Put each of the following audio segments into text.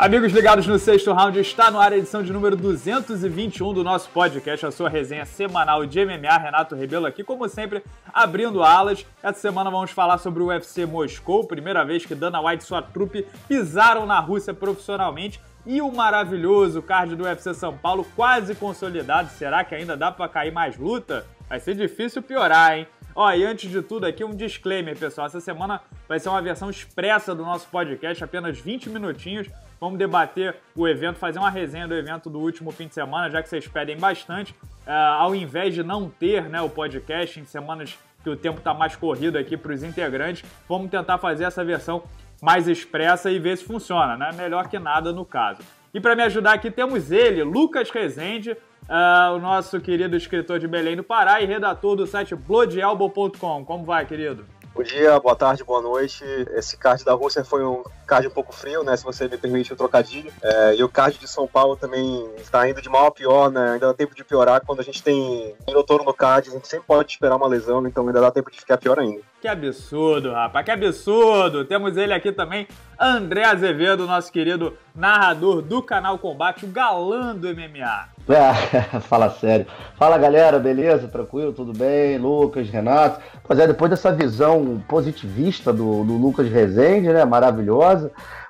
Amigos ligados no sexto round, está no ar a edição de número 221 do nosso podcast, a sua resenha semanal de MMA. Renato Rebelo aqui, como sempre, abrindo alas. Essa semana vamos falar sobre o UFC Moscou, primeira vez que Dana White e sua trupe pisaram na Rússia profissionalmente. E o maravilhoso card do UFC São Paulo quase consolidado. Será que ainda dá para cair mais luta? Vai ser difícil piorar, hein? Ó, e antes de tudo aqui, um disclaimer, pessoal. Essa semana vai ser uma versão expressa do nosso podcast, apenas 20 minutinhos. Vamos debater o evento, fazer uma resenha do evento do último fim de semana, já que vocês pedem bastante. Uh, ao invés de não ter né, o podcast em semanas que o tempo está mais corrido aqui para os integrantes, vamos tentar fazer essa versão mais expressa e ver se funciona, né? Melhor que nada no caso. E para me ajudar aqui temos ele, Lucas Rezende, uh, o nosso querido escritor de Belém do Pará e redator do site bloodielbow.com. Como vai, querido? Bom dia, boa tarde, boa noite. Esse card da Rússia foi um card um pouco frio, né? Se você me permite o trocadilho. É, e o card de São Paulo também está indo de mal a pior, né? Ainda dá tempo de piorar. Quando a gente tem Minotouro no card, a gente sempre pode esperar uma lesão, então ainda dá tempo de ficar pior ainda. Que absurdo, rapaz, que absurdo! Temos ele aqui também, André Azevedo, nosso querido narrador do canal Combate, o galã do MMA. Ah, fala sério. Fala galera, beleza? Tranquilo? Tudo bem? Lucas, Renato. Pois é, depois dessa visão positivista do, do Lucas Rezende, né? Maravilhosa.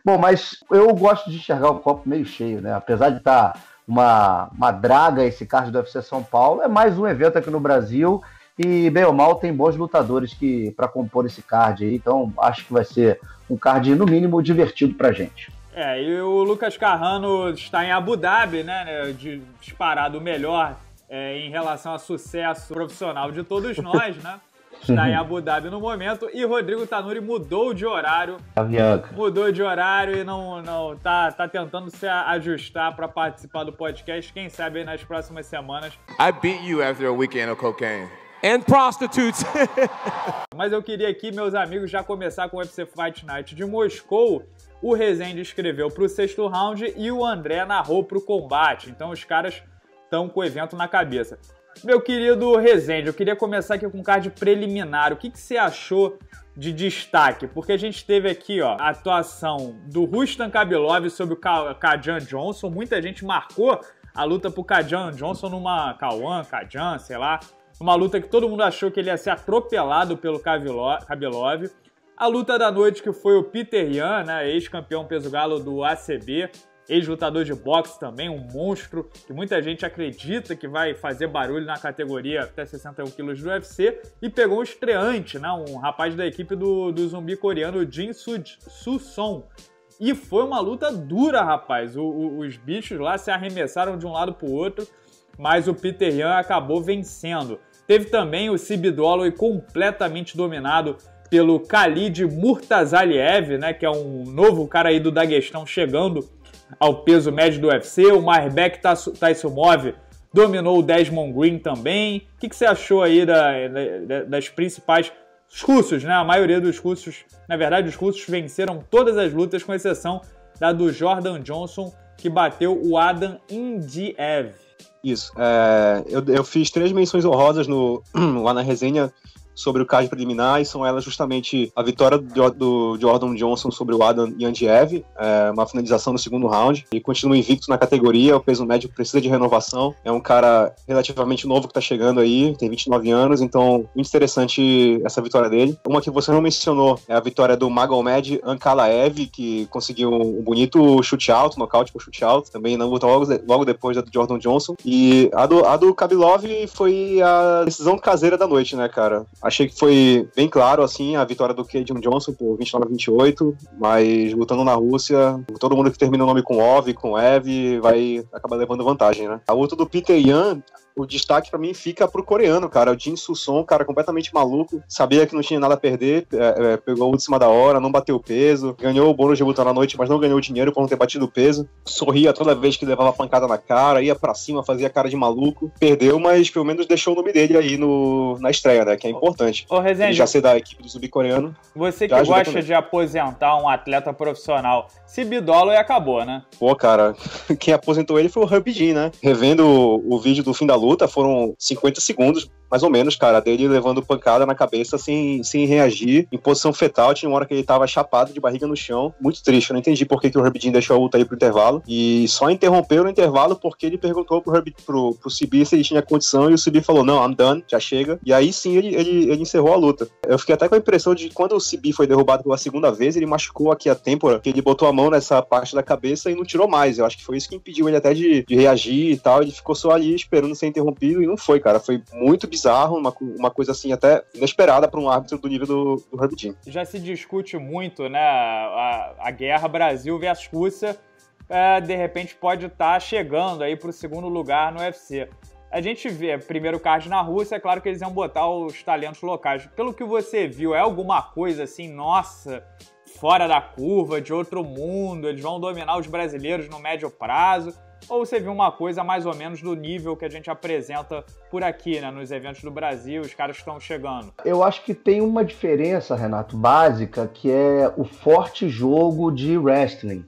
Bom, mas eu gosto de enxergar o copo meio cheio, né? Apesar de estar tá uma, uma draga esse card do UFC São Paulo, é mais um evento aqui no Brasil e, bem ou mal, tem bons lutadores que para compor esse card aí. Então, acho que vai ser um card, no mínimo, divertido pra gente. É, e o Lucas Carrano está em Abu Dhabi, né? né de, disparado melhor é, em relação a sucesso profissional de todos nós, né? Está em Abu Dhabi no momento. E Rodrigo Tanuri mudou de horário. Avianca. Mudou de horário e não, não tá, tá tentando se ajustar para participar do podcast. Quem sabe aí nas próximas semanas. I beat you after a weekend of cocaine and prostitutes. Mas eu queria aqui, meus amigos, já começar com o UFC Fight Night de Moscou o Rezende escreveu para o sexto round e o André narrou para o combate. Então os caras estão com o evento na cabeça. Meu querido Rezende, eu queria começar aqui com um card preliminar. O que, que você achou de destaque? Porque a gente teve aqui ó, a atuação do Rustan Kabilov sobre o Kajan Johnson. Muita gente marcou a luta pro Kajan Johnson numa Kawan, Kajan, sei lá. Uma luta que todo mundo achou que ele ia ser atropelado pelo Kabilov. A luta da noite que foi o Peter Yan, né, ex-campeão peso galo do ACB, ex-lutador de boxe também, um monstro que muita gente acredita que vai fazer barulho na categoria até 61 quilos do UFC, e pegou um estreante, né, um rapaz da equipe do, do zumbi coreano Jin Su-son. E foi uma luta dura, rapaz. O, o, os bichos lá se arremessaram de um lado para o outro, mas o Peter Yan acabou vencendo. Teve também o Sibidolo completamente dominado pelo Khalid Murtazaliev, né, que é um novo cara aí do Daguestão chegando ao peso médio do UFC. O Marbek Taisumov dominou o Desmond Green também. O que, que você achou aí da, da, das principais os russos, né? A maioria dos russos, na verdade, os russos venceram todas as lutas, com exceção da do Jordan Johnson, que bateu o Adam Indiev. Isso. É, eu, eu, fiz três menções honrosas no, lá na resenha sobre o card preliminar, e são elas justamente a vitória do, do Jordan Johnson sobre o Adam Yandiev, é, uma finalização no segundo round, e continua invicto na categoria, o peso médio precisa de renovação, é um cara relativamente novo que tá chegando aí, tem 29 anos, então muito interessante essa vitória dele. Uma que você não mencionou é a vitória do Magomed Ankalaev, que conseguiu um bonito chute alto, nocaute por chute alto, também luta logo, logo depois da do Jordan Johnson, e a do, a do Kabilov foi a decisão caseira da noite, né, cara? Achei que foi bem claro, assim, a vitória do Cajun Johnson por 29 a 28, mas lutando na Rússia, todo mundo que termina o nome com Ov, com Ev, vai acabar levando vantagem, né? A luta do Peter Yan, o destaque para mim fica pro coreano, cara. O Jin Suson, cara completamente maluco. Sabia que não tinha nada a perder, é, é, pegou o de cima da hora, não bateu peso, ganhou o bônus de luta na noite, mas não ganhou dinheiro por não ter batido peso. Sorria toda vez que levava pancada na cara, ia para cima, fazia cara de maluco. Perdeu, mas pelo menos deixou o nome dele aí no, na estreia, né? Que é importante. Ô, Rezende, já ser da equipe do subcoreano. Você que gosta também. de aposentar um atleta profissional, se bidolo e acabou, né? Pô, cara, quem aposentou ele foi o Hub né? Revendo o, o vídeo do fim da luta, foram 50 segundos mais ou menos, cara, dele levando pancada na cabeça sem, sem reagir, em posição fetal. Tinha uma hora que ele tava chapado de barriga no chão. Muito triste. Eu não entendi por que, que o Herb Dean deixou a luta aí pro intervalo. E só interrompeu no intervalo porque ele perguntou pro, Herb, pro, pro Cibi se ele tinha condição e o Cibi falou: não, I'm done, já chega. E aí sim ele, ele, ele encerrou a luta. Eu fiquei até com a impressão de quando o Cibi foi derrubado pela segunda vez, ele machucou aqui a têmpora, que ele botou a mão nessa parte da cabeça e não tirou mais. Eu acho que foi isso que impediu ele até de, de reagir e tal. Ele ficou só ali esperando ser interrompido e não foi, cara. Foi muito bizarro, uma, uma coisa assim até inesperada para um árbitro do nível do, do. Já se discute muito, né, a, a guerra Brasil versus Rússia, é, de repente pode estar tá chegando aí para o segundo lugar no UFC. A gente vê primeiro card na Rússia, é claro que eles iam botar os talentos locais. Pelo que você viu, é alguma coisa assim, nossa, fora da curva, de outro mundo, eles vão dominar os brasileiros no médio prazo? Ou você viu uma coisa mais ou menos do nível que a gente apresenta por aqui, né, nos eventos do Brasil, os caras estão chegando? Eu acho que tem uma diferença, Renato, básica, que é o forte jogo de wrestling.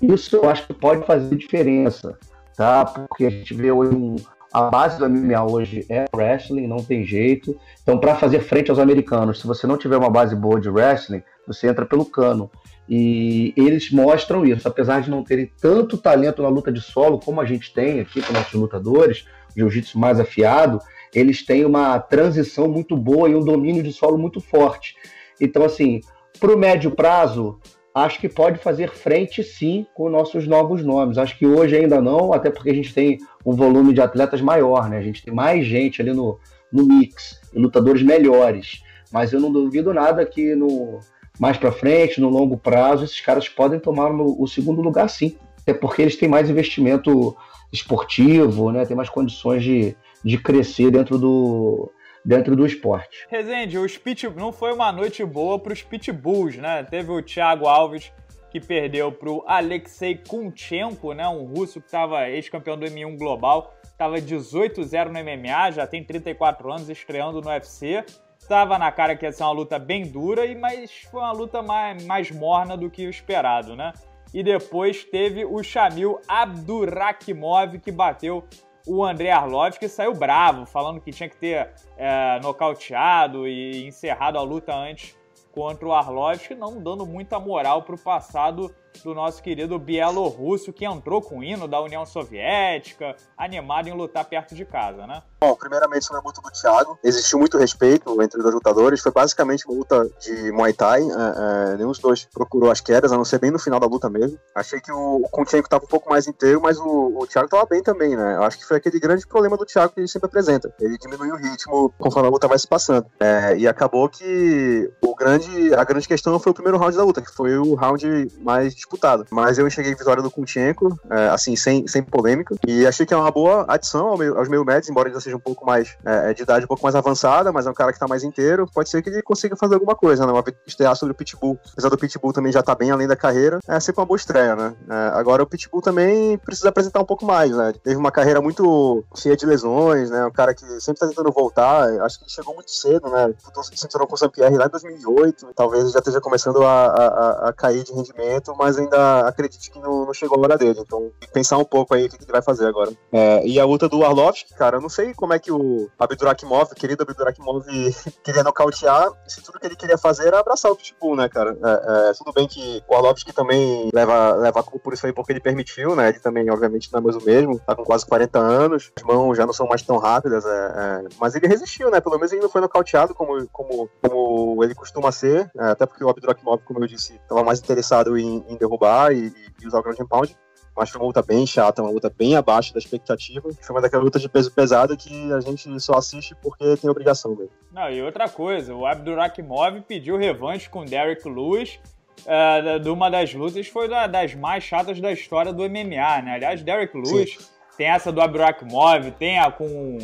Isso eu acho que pode fazer diferença, tá? Porque a gente vê um, a base do MMA hoje é wrestling, não tem jeito. Então, para fazer frente aos americanos, se você não tiver uma base boa de wrestling, você entra pelo cano. E eles mostram isso, apesar de não terem tanto talento na luta de solo como a gente tem aqui com nossos lutadores, jiu-jitsu mais afiado, eles têm uma transição muito boa e um domínio de solo muito forte. Então, assim, para o médio prazo, acho que pode fazer frente sim com nossos novos nomes. Acho que hoje ainda não, até porque a gente tem um volume de atletas maior, né? A gente tem mais gente ali no, no mix, lutadores melhores. Mas eu não duvido nada que no mais para frente, no longo prazo, esses caras podem tomar o, segundo lugar sim. Até porque eles têm mais investimento esportivo, né? Tem mais condições de, de crescer dentro do, dentro do esporte. Rezende, os pit... não foi uma noite boa para os pitbulls, né? Teve o Thiago Alves que perdeu para o Alexei Kunchenko, né? Um russo que estava ex-campeão do M1 global, estava 18-0 no MMA, já tem 34 anos, estreando no UFC. Estava na cara que ia ser uma luta bem dura, mas foi uma luta mais, mais morna do que o esperado, né? E depois teve o Shamil Abdurakhimov, que bateu o André Arlov, que saiu bravo, falando que tinha que ter é, nocauteado e encerrado a luta antes contra o Arlovski, não dando muita moral para o passado do nosso querido bielorrusso que entrou com o hino da União Soviética, animado em lutar perto de casa, né? Bom, primeiramente sobre a luta do Thiago, existiu muito respeito entre os dois lutadores, foi basicamente uma luta de Muay Thai, é, é, nenhum dos dois procurou as quedas, a não ser bem no final da luta mesmo. Achei que o, o estava um pouco mais inteiro, mas o, o Thiago estava bem também, né? Eu acho que foi aquele grande problema do Thiago que ele sempre apresenta, ele diminuiu o ritmo conforme a luta vai se passando. É, e acabou que o grande, a grande questão foi o primeiro round da luta, que foi o round mais disputado. Mas eu enxerguei a vitória do Kunchenko, é, assim, sem, sem polêmica, e achei que é uma boa adição ao meu, aos meio médios, embora ele seja um pouco mais, é, é, de idade um pouco mais avançada, mas é um cara que tá mais inteiro, pode ser que ele consiga fazer alguma coisa, né? Uma estrear sobre o Pitbull. Apesar do Pitbull também já tá bem além da carreira, é sempre uma boa estreia, né? É, agora o Pitbull também precisa apresentar um pouco mais, né? Teve uma carreira muito cheia de lesões, né? Um cara que sempre tá tentando voltar, acho que ele chegou muito cedo, né? Se cinturão com o Saint-Pierre lá em 2008, talvez já esteja começando a, a, a, cair de rendimento, mas ainda acredite que não, não chegou a hora dele. Então, pensar um pouco aí o que ele vai fazer agora. É, e a luta do Arlovski, cara, eu não sei como é que o Abdurakimov, o querido Abdurakimov, queria nocautear, se tudo que ele queria fazer era abraçar o Pitbull, né, cara? É, é, tudo bem que o Arlovski também leva, leva a culpa por isso aí porque ele permitiu, né? Ele também, obviamente, não é mais o mesmo, tá com quase 40 anos, as mãos já não são mais tão rápidas, é, é, mas ele resistiu, né? Pelo menos ele não foi nocauteado como, como, como ele costuma ser, é, até porque o Abdurakimov, como eu disse, estava mais interessado em, em derrubar e, e usar o ground pound. Mas foi uma luta bem chata, uma luta bem abaixo da expectativa. Foi uma daquelas lutas de peso pesado que a gente só assiste porque tem obrigação mesmo. Não, e outra coisa, o Abdurakimov pediu revanche com Derek Lewis. Uh, de uma das lutas foi da, das mais chatas da história do MMA, né? Aliás, Derek Lewis Sim. tem essa do Abdurakimov, tem a com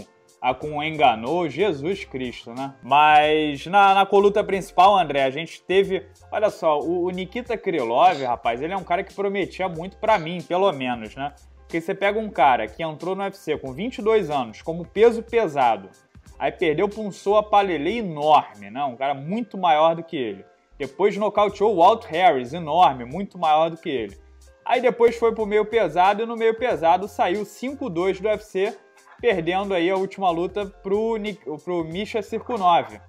a com enganou Jesus Cristo, né? Mas na, na coluta principal, André, a gente teve. Olha só, o, o Nikita Krylov, rapaz, ele é um cara que prometia muito para mim, pelo menos, né? Porque você pega um cara que entrou no UFC com 22 anos, como peso pesado, aí perdeu pra um Soa enorme, né? Um cara muito maior do que ele. Depois nocauteou o Walt Harris, enorme, muito maior do que ele. Aí depois foi pro meio pesado e no meio pesado saiu 5-2 do UFC perdendo aí a última luta pro, pro Misha Circunov.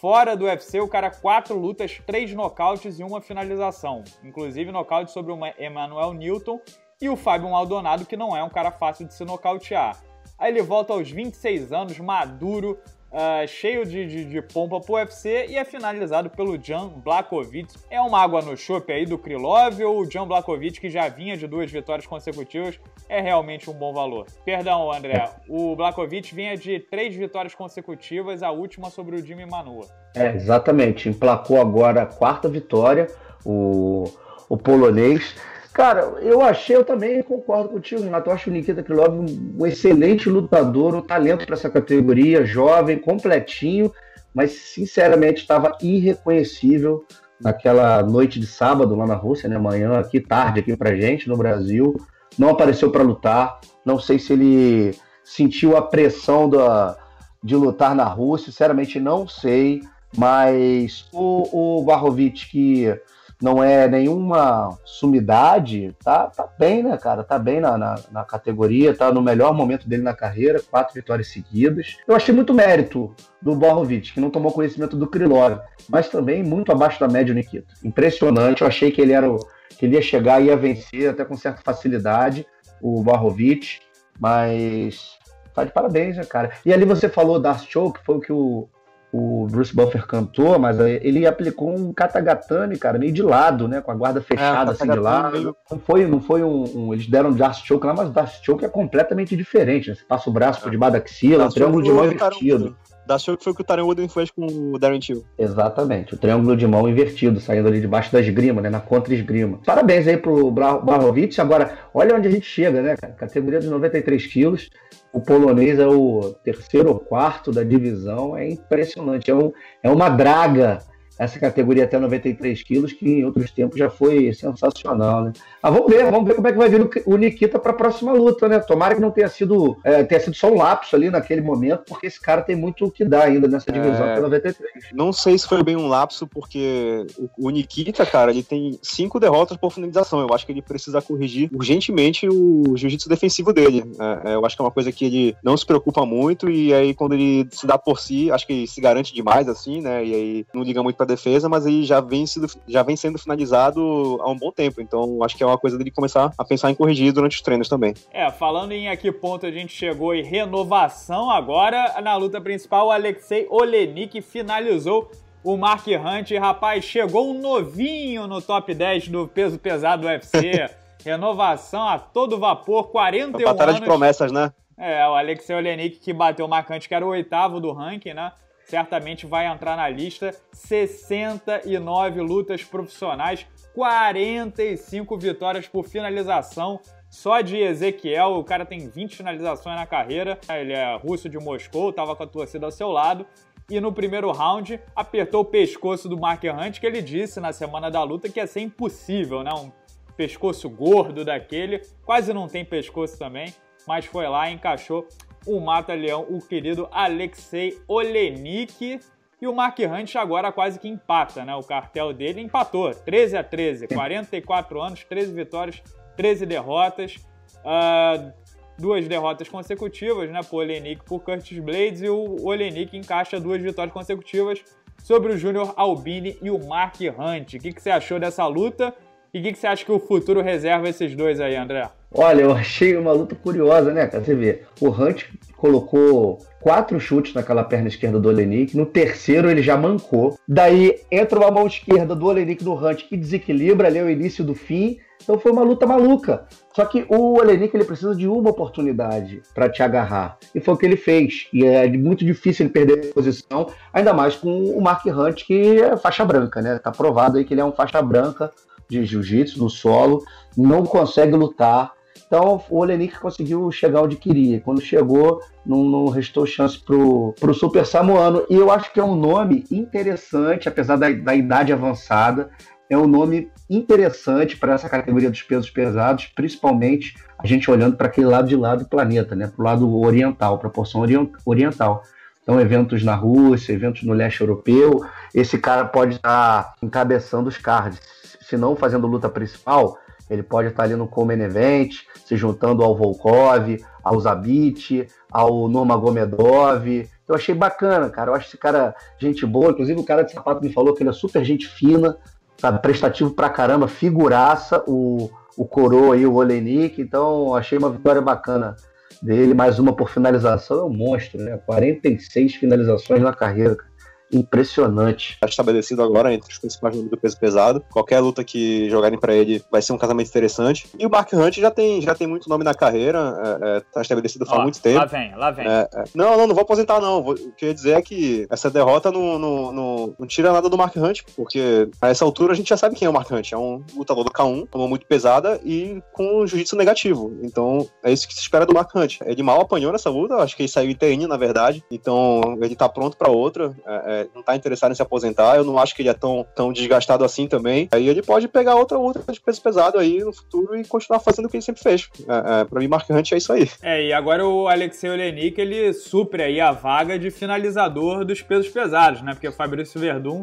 Fora do UFC, o cara quatro lutas, três nocautes e uma finalização. Inclusive nocaute sobre o Emmanuel Newton e o Fábio Maldonado, que não é um cara fácil de se nocautear. Aí ele volta aos 26 anos, maduro, uh, cheio de, de, de, pompa pro UFC e é finalizado pelo Jan Blakovic. É uma água no chope aí do Krylov ou o Jan Blakovic, que já vinha de duas vitórias consecutivas, é realmente um bom valor. Perdão, André, o Blakovic vinha de três vitórias consecutivas, a última sobre o Jimmy Manua. É, exatamente. Emplacou agora a quarta vitória, o, o polonês. Cara, eu achei, eu também concordo contigo, Renato. Eu acho o Nikita Krylov um excelente lutador, um talento para essa categoria, jovem, completinho, mas sinceramente estava irreconhecível naquela noite de sábado lá na Rússia, né? Amanhã, aqui, tarde aqui pra gente, no Brasil. Não apareceu para lutar. Não sei se ele sentiu a pressão da, de lutar na Rússia, sinceramente não sei. Mas o, o Barrovic, que não é nenhuma sumidade, tá, tá bem, né, cara? Tá bem na, na, na, categoria, tá no melhor momento dele na carreira, quatro vitórias seguidas. Eu achei muito mérito do Borrovic, que não tomou conhecimento do Krylov, mas também muito abaixo da média o Nikita. Impressionante, eu achei que ele era o, que ele ia chegar e ia vencer até com certa facilidade o Borrovic, mas tá de parabéns, né, cara? E ali você falou da Show, que foi o que o, o Bruce Buffer cantou, mas ele aplicou um katagatame, cara, meio de lado, né? Com a guarda fechada é, assim de lado. Meio... Não foi, não foi um, um, Eles deram um Darth Choke lá, mas o Darth Choke é completamente diferente, né? Você passa o braço por debaixo da axila, um triângulo de mão invertido. Da Choke foi o que o Wooden fez com o Darren Till. Exatamente, o triângulo de mão invertido, saindo ali debaixo da esgrima, né? Na contra-esgrima. Parabéns aí pro Barrovic. Agora, olha onde a gente chega, né, cara? Categoria dos 93 quilos o polonês é o terceiro ou quarto da divisão, é impressionante. É, um, é uma draga essa categoria até 93 quilos, que em outros tempos já foi sensacional, né? Ah, vamos ver, vamos ver como é que vai vir o Nikita para a próxima luta, né? Tomara que não tenha sido, é, tenha sido só um lapso ali naquele momento, porque esse cara tem muito o que dar ainda nessa divisão é... 93. Não sei se foi bem um lapso, porque o, o Nikita, cara, ele tem cinco derrotas por finalização. Eu acho que ele precisa corrigir urgentemente o jiu-jitsu defensivo dele. É, é, eu acho que é uma coisa que ele não se preocupa muito, e aí quando ele se dá por si, acho que se garante demais, assim, né? E aí não liga muito pra defesa, mas aí já vem, sido, já vem sendo finalizado há um bom tempo. Então acho que é uma coisa dele começar a pensar em corrigir durante os treinos também. É, falando em a que ponto a gente chegou em renovação, agora na luta principal, o Alexei Olenik finalizou o Mark Hunt. Rapaz, chegou um novinho no top 10 do peso pesado do UFC. Renovação a todo vapor, 41 Uma batalha anos. de promessas, né? É, o Alexei Olenik que bateu o Mark Hunt, que era o oitavo do ranking, né? Certamente vai entrar na lista. 69 lutas profissionais, 45 vitórias por finalização. Só de Ezequiel, o cara tem 20 finalizações na carreira. Ele é russo de Moscou, estava com a torcida ao seu lado. E no primeiro round, apertou o pescoço do Mark Hunt, que ele disse na semana da luta que ia ser impossível, né? Um pescoço gordo daquele. Quase não tem pescoço também, mas foi lá e encaixou o mata-leão, o querido Alexei Olenik. E o Mark Hunt agora quase que empata, né? O cartel dele empatou, 13 a 13, 44 anos, 13 vitórias, 13 derrotas. Uh, duas derrotas consecutivas, né? Por Olenik por Curtis Blades e o Olenik encaixa duas vitórias consecutivas sobre o Júnior Albini e o Mark Hunt. O que, que você achou dessa luta? E o que, que você acha que o futuro reserva esses dois aí, André? Olha, eu achei uma luta curiosa, né, cara? Você vê, o Hunt colocou quatro chutes naquela perna esquerda do Olenik, no terceiro ele já mancou. Daí entra uma mão esquerda do Olenik no Hunt que desequilibra ali o início do fim. Então foi uma luta maluca. Só que o Olenik ele precisa de uma oportunidade para te agarrar. E foi o que ele fez. E é muito difícil ele perder a posição, ainda mais com o Mark Hunt, que é faixa branca, né? Tá provado aí que ele é um faixa branca de jiu-jitsu no solo, não consegue lutar então o Olenik conseguiu chegar onde queria. Quando chegou, não, não restou chance pro, pro Super Samoano. E eu acho que é um nome interessante, apesar da, da idade avançada. É um nome interessante para essa categoria dos pesos pesados, principalmente a gente olhando para aquele lado de lá do planeta, né? para o lado oriental, proporção oriental. Então, eventos na Rússia, eventos no leste europeu, esse cara pode estar encabeçando os cards. Se não fazendo luta principal, Ele pode estar ali no Common Event, se juntando ao Volkov, ao Zabit, ao Nurmagomedov. Eu achei bacana, cara. Eu acho esse cara gente boa. Inclusive, o cara de sapato me falou que ele é super gente fina, sabe? Prestativo pra caramba, figuraça, o, o Coroa aí, o Olenik. Então, achei uma vitória bacana dele. Mais uma por finalização. É um monstro, né? 46 finalizações na carreira, cara impressionante. Tá estabelecido agora entre os principais números do peso pesado. Qualquer luta que jogarem para ele vai ser um casamento interessante. E o Mark Hunt já tem, já tem muito nome na carreira, é, é, tá estabelecido há muito tempo. Lá vem, lá vem. É, é, não, não, não vou aposentar, não. Vou, o que eu ia dizer é que essa derrota não, não, não, não, tira nada do Mark Hunt, porque a essa altura a gente já sabe quem é o Mark Hunt. É um lutador do K1, uma muito pesada e com um jiu-jitsu negativo. Então é isso que se espera do Mark Hunt. Ele mal apanhou nessa luta, acho que ele saiu inteirinho, na verdade. Então ele tá pronto para outra. É, é não tá interessado em se aposentar. Eu não acho que ele é tão, tão desgastado assim também. Aí ele pode pegar outra luta de peso pesado aí no futuro e continuar fazendo o que ele sempre fez. É, é, pra mim, Mark Hunt é isso aí. É, e agora o Alexei Olenik, ele supre aí a vaga de finalizador dos pesos pesados, né? Porque o Fabrício Verdun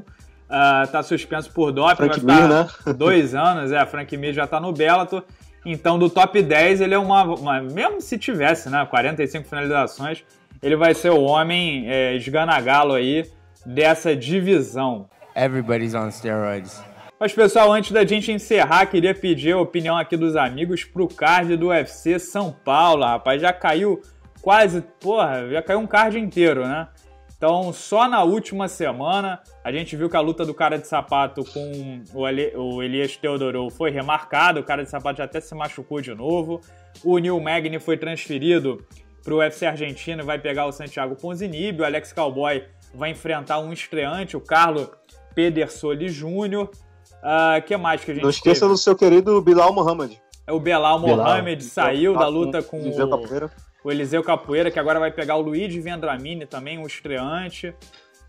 uh, tá suspenso por doping. Frank Mir, né? Dois anos, é. Frank Mir já tá no Bellator. Então, do top 10, ele é uma, uma, Mesmo se tivesse, né? 45 finalizações, ele vai ser o homem é, esganagalo aí dessa divisão. Everybody's on steroids. Mas pessoal, antes da gente encerrar, queria pedir a opinião aqui dos amigos pro card do UFC São Paulo, rapaz. Já caiu quase, porra, já caiu um card inteiro, né? Então, só na última semana, a gente viu que a luta do cara de sapato com o, Elias Teodoro foi remarcada, o cara de sapato já até se machucou de novo. O Neil Magny foi transferido para o UFC argentino e vai pegar o Santiago Ponzinibbio. O Alex Cowboy vai enfrentar um estreante, o Carlos Pedersoli Júnior. O uh, que mais que a gente Não esqueça teve? do seu querido Bilal Mohamed. É o Belal Mohamed saiu da luta com Eliseu o, Capoeira. o Eliseu Capoeira, que agora vai pegar o Luigi Vendramini também, um estreante.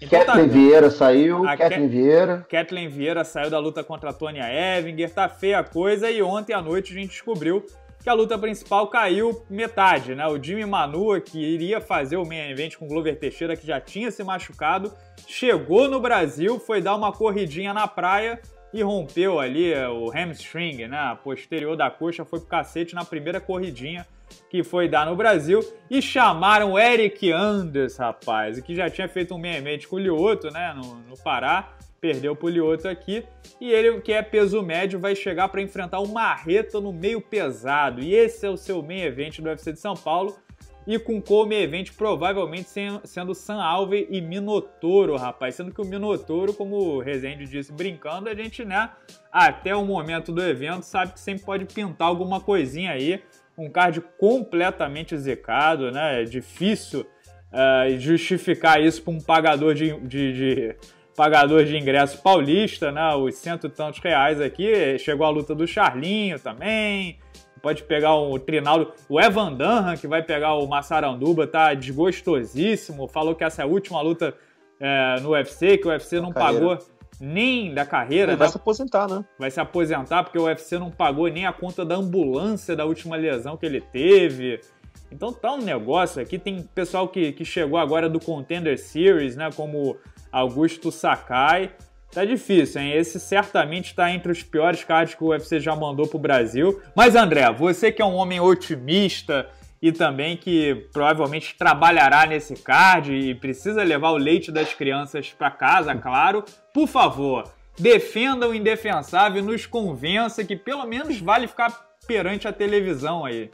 Então, Kathleen tá... Vieira saiu, a Kathleen Vieira. Kathleen Vieira saiu da luta contra a Tônia Evinger, tá feia a coisa, e ontem à noite a gente descobriu que a luta principal caiu metade, né? O Jimmy Manua, que iria fazer o main event com o Glover Teixeira, que já tinha se machucado, chegou no Brasil, foi dar uma corridinha na praia e rompeu ali o hamstring, né? A posterior da coxa foi pro cacete na primeira corridinha que foi dar no Brasil e chamaram Eric Anders, rapaz, que já tinha feito um main event com o Lioto, né, no, no Pará, perdeu pro Lioto aqui. E ele, que é peso médio, vai chegar para enfrentar o Marreta no meio pesado. E esse é o seu main event do UFC de São Paulo. E com como evento provavelmente sendo San Alve e Minotouro, rapaz. Sendo que o Minotouro, como o Rezende disse brincando, a gente, né, até o momento do evento, sabe que sempre pode pintar alguma coisinha aí. Um card completamente zicado, né? É difícil uh, justificar isso para um pagador de, de, de pagador de ingresso paulista, né? Os cento e tantos reais aqui. Chegou a luta do Charlinho também. Pode pegar o Trinaldo. O Evan Dunham, que vai pegar o Massaranduba, tá desgostosíssimo. Falou que essa é a última luta é, no UFC, que o UFC não pagou nem da carreira. Ele vai né? se aposentar, né? Vai se aposentar porque o UFC não pagou nem a conta da ambulância da última lesão que ele teve. Então tá um negócio aqui. Tem pessoal que, que chegou agora do Contender Series, né? Como Augusto Sakai. Tá difícil, hein? Esse certamente está entre os piores cards que o UFC já mandou pro Brasil. Mas, André, você que é um homem otimista e também que provavelmente trabalhará nesse card e precisa levar o leite das crianças para casa, claro, por favor, defenda o indefensável e nos convença que pelo menos vale ficar perante a televisão aí.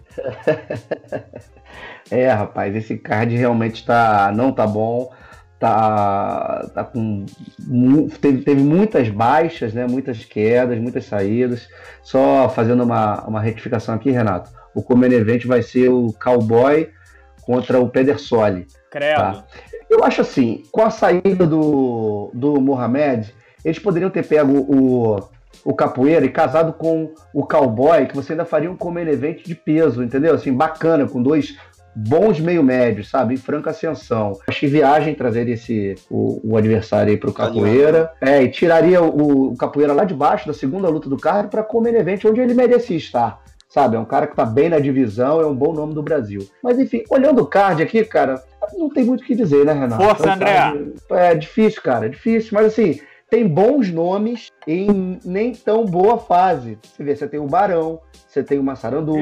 é, rapaz, esse card realmente tá, não tá bom tá, tá com teve, teve muitas baixas, né? Muitas quedas, muitas saídas. Só fazendo uma, uma retificação aqui, Renato. O Common Event vai ser o Cowboy contra o Pedersoli. Credo. Tá? Eu acho assim, com a saída do, do Mohamed, eles poderiam ter pego o, o capoeira e casado com o cowboy, que você ainda faria um common event de peso, entendeu? Assim, bacana, com dois bons meio médios, sabe? Em franca ascensão. Achei viagem trazer esse o, o adversário aí pro Capoeira. É, e tiraria o, o, Capoeira lá de baixo da segunda luta do card para comer evento onde ele merecia estar. Sabe, é um cara que tá bem na divisão, é um bom nome do Brasil. Mas enfim, olhando o card aqui, cara, não tem muito o que dizer, né, Renato? Força, um André! é difícil, cara, é difícil, mas assim, tem bons nomes em nem tão boa fase. Você vê, você tem o Barão, você tem o Massaranduba,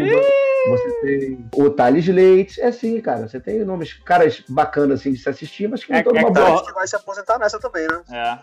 você tem o Thales Leite. É assim, cara. Você tem nomes, caras bacanas assim de se assistir, mas que não É- estão numa é boa. Que vai se aposentar nessa também, né?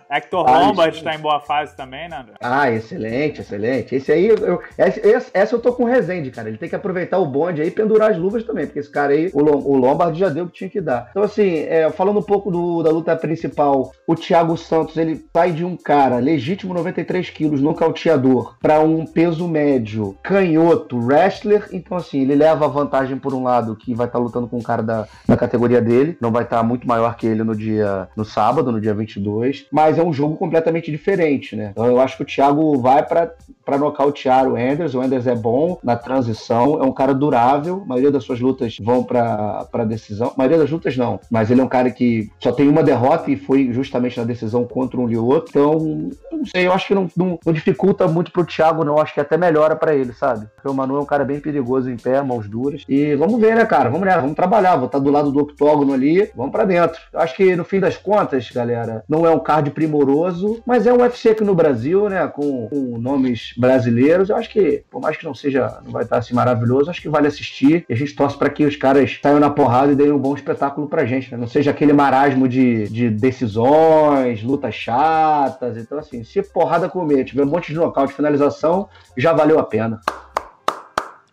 É. Hector Ah, Lombard isso. tá em boa fase também, né, André? Ah, excelente, excelente. Esse aí, eu, esse- essa eu tô com o Rezende, cara. Ele tem que aproveitar o bonde aí e pendurar as luvas também, porque esse cara aí, o, Lom- o Lombard já deu o que tinha que dar. Então, assim, é, falando um pouco do- da luta principal, o Thiago Santos, ele sai de um cara legítimo 93 quilos, nocauteador, pra um peso médio, canhoto, wrestler. Então, assim, ele leva a vantagem por um lado, que vai estar lutando com um cara da, da categoria dele, não vai estar muito maior que ele no dia, no sábado, no dia 22, mas é um jogo completamente diferente, né? Então, eu acho que o Thiago vai para nocautear o Enders. O Enders é bom na transição, é um cara durável. A maioria das suas lutas vão para para decisão. A maioria das lutas não, mas ele é um cara que só tem uma derrota e foi justamente na decisão contra um Lioto. Então, não sei, eu acho que não, não, não dificulta muito pro Thiago, não. Acho que até melhora para ele, sabe? Porque o Manu é um cara bem perigoso em pé, mãos duras. E vamos ver, né, cara? Vamos nessa, vamos trabalhar. Vou estar do lado do octógono ali, vamos para dentro. Acho que no fim das contas, galera, não é um card primoroso, mas é um UFC aqui no Brasil, né? Com, com nomes brasileiros. Eu acho que, por mais que não seja, não vai estar assim maravilhoso, acho que vale assistir. E a gente torce para que os caras saiam na porrada e deem um bom espetáculo pra gente, né? Não seja aquele marasmo de, de decisões, lutas chatas. Então, assim, se porrada comer, tiver um monte de nocaute, finalização, já valeu a pena.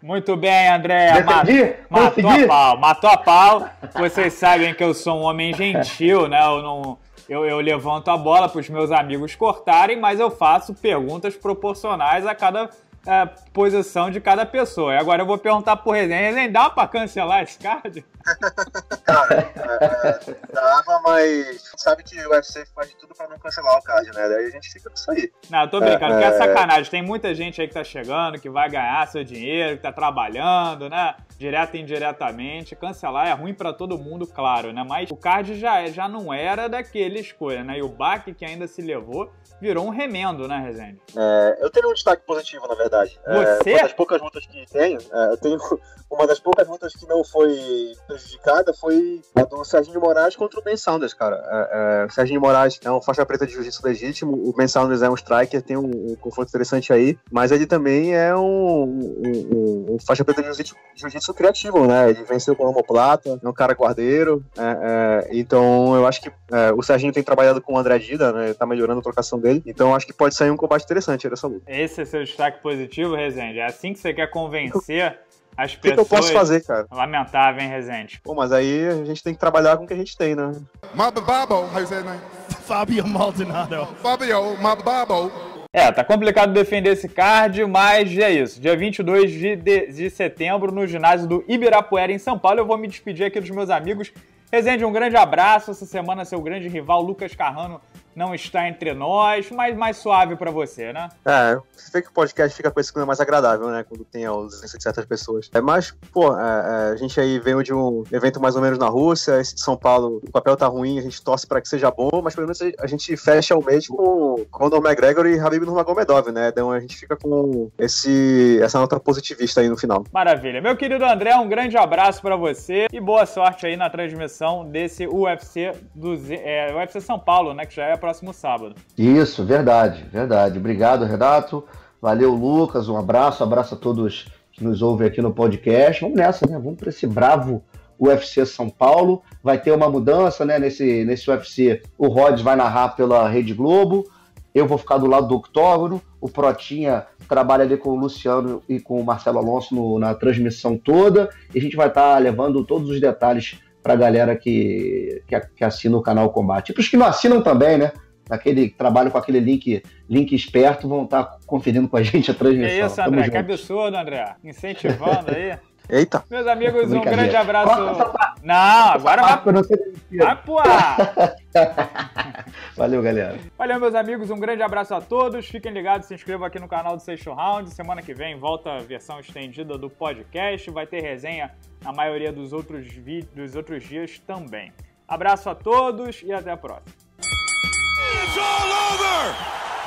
Muito bem, André. Defendi? Matou Consegui? a pau, matou a pau. Vocês sabem que eu sou um homem gentil, né? Eu não. Eu, eu levanto a bola para os meus amigos cortarem, mas eu faço perguntas proporcionais a cada é, posição de cada pessoa. Agora eu vou perguntar pro Resenha. Resenha, dá pra cancelar esse card? Cara, é, é, dava, mas sabe que o UFC faz de tudo pra não cancelar o card, né? Daí a gente fica com isso aí. Não, eu tô brincando, É, porque é é. sacanagem. Tem muita gente aí que tá chegando, que vai ganhar seu dinheiro, que tá trabalhando, né? Direto e indiretamente. Cancelar é ruim pra todo mundo, claro, né? Mas o card já, já não era daquele escolha, né? E o baque que ainda se levou virou um remendo, né, Rezende? É, eu tenho um destaque positivo, na verdade. Você? É, uma das poucas lutas que tenho, é, eu tenho uma das poucas lutas que não foi prejudicada foi a do Serginho Moraes contra o Ben Saunders, cara. É, é, o Serginho Moraes é um faixa preta de jiu-jitsu legítimo, o Ben Saunders é um striker, tem um, um confronto interessante aí, mas ele também é um, um- um- faixa preta de jiu-jitsu criativo, né? Ele venceu com o homoplata, é um cara guardeiro, é, é, então eu acho que é, o Serginho tem trabalhado com o André Dida, né? Tá melhorando a trocação dele, então eu acho que pode sair um combate interessante aí dessa luta. Esse é seu destaque positivo, Rezende? É assim que você quer convencer as O que, que pessoas? eu posso fazer, cara? Lamentável, hein, Rezende? Pô, mas aí a gente tem que trabalhar com o que a gente tem, né? Mababo, how you say his name? Fabio Maldonado. Fabio Mababo. É, tá complicado defender esse card, mas é isso. Dia 22 de, de, de setembro, no ginásio do Ibirapuera, em São Paulo. Eu vou me despedir aqui dos meus amigos. Rezende, um grande abraço. Essa semana, seu grande rival, Lucas Carrano, não está entre nós, mas mais suave pra você, né? É, você vê que o podcast fica com esse clima mais agradável, né? Quando tem a ausência de certas pessoas. É, mas, pô, é, é, a gente aí veio de um evento mais ou menos na Rússia, esse de São Paulo, o papel tá ruim, a gente torce pra que seja bom, mas pelo menos a gente fecha o mês com Conor McGregor e Habib Nurmagomedov, né? Então a gente fica com esse, essa nota positivista aí no final. Maravilha. Meu querido André, um grande abraço pra você e boa sorte aí na transmissão desse UFC, do, é, UFC São Paulo, né? Que já é próximo sábado. Isso, verdade, verdade. Obrigado, Renato. Valeu, Lucas. Um abraço, abraço a todos que nos ouvem aqui no podcast. Vamos nessa, né? Vamos para esse bravo UFC São Paulo. Vai ter uma mudança, né? Nesse, nesse UFC, o Rods vai narrar pela Rede Globo. Eu vou ficar do lado do octógono. O Protinha trabalha ali com o Luciano e com o Marcelo Alonso no- na transmissão toda. E a gente vai estar levando todos os detalhes para a galera que, que, que assina o canal Combate. E para os que não assinam também, né? Aquele trabalho com aquele link, link esperto, vão estar conferindo com a gente a transmissão. Que isso, Tamo André? Que junto. absurdo, André. Incentivando aí. Eita! Meus amigos, um grande abraço. Não, agora vai, vai pro ar. Valeu, galera. Valeu, meus amigos. Um grande abraço a todos. Fiquem ligados, se inscrevam aqui no canal do Sexto Round. Semana que vem volta a versão estendida do podcast. Vai ter resenha na maioria dos outros, vi- dos outros dias também. Abraço a todos e até a próxima. It's all over!